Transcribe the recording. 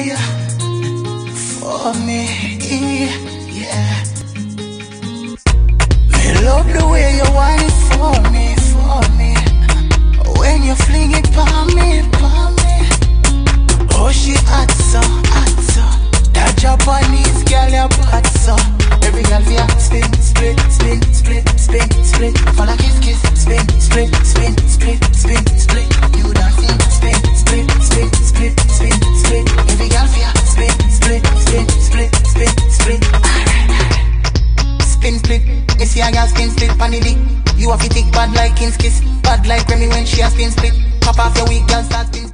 way for me, yeah. Me love the way you want it for me, for me. When you fling it for me, for me. Oh, she hot so, hot so. That Japanese girl, you hot so. Every girl feel spin, split, spin, split, spin, split. Follow kiss, kiss, split, spin, split, spin, split. Me see a girl skin split pon the dick. You have to think bad like King's kiss, bad like Remy when she a spin split. Pop off your weak girl start spin.